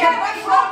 Yeah,